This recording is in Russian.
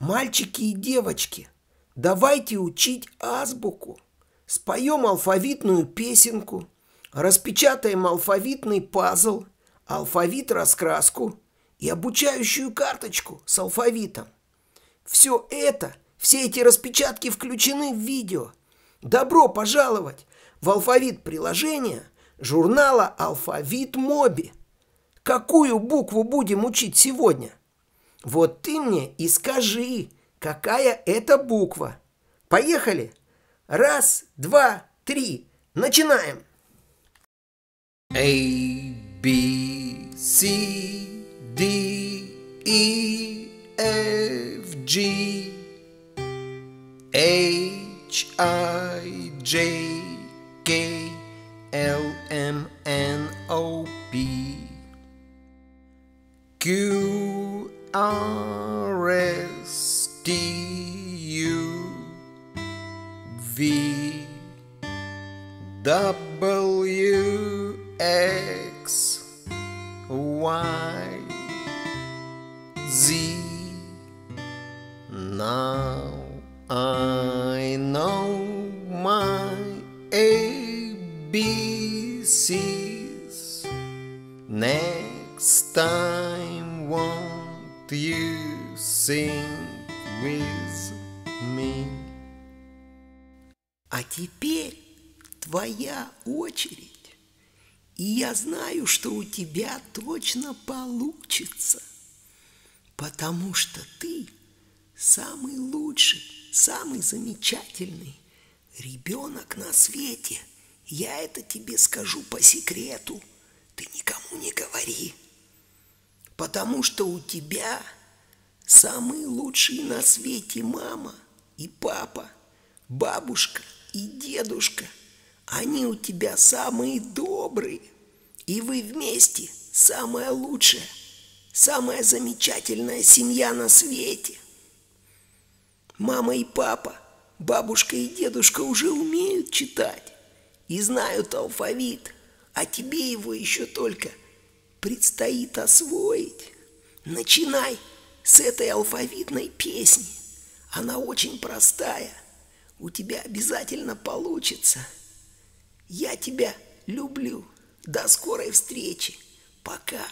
Мальчики и девочки, давайте учить азбуку. Споем алфавитную песенку, распечатаем алфавитный пазл, алфавит-раскраску и обучающую карточку с алфавитом. Все это, все эти распечатки включены в видео. Добро пожаловать в алфавит приложения журнала «Алфавит Моби». Какую букву будем учить сегодня? Вот ты мне и скажи, какая это буква. Поехали! Раз, два, три. Начинаем! A, B, C, D, E, F, G, H, I, J, K, L, M, N, O, P, Q, R, S, T, U, V, W, X, Y, Z. Now I know my ABCs. Next time, you sing with me? А теперь твоя очередь. И я знаю, что у тебя точно получится. Потому что ты самый лучший, самый замечательный ребенок на свете. Я это тебе скажу по секрету. Ты никому не говори. Потому что у тебя самые лучшие на свете мама и папа, бабушка и дедушка. Они у тебя самые добрые. И вы вместе самая лучшая, самая замечательная семья на свете. Мама и папа, бабушка и дедушка уже умеют читать и знают алфавит, а тебе его еще только предстоит освоить. Начинай с этой алфавитной песни. Она очень простая. У тебя обязательно получится. Я тебя люблю. До скорой встречи. Пока.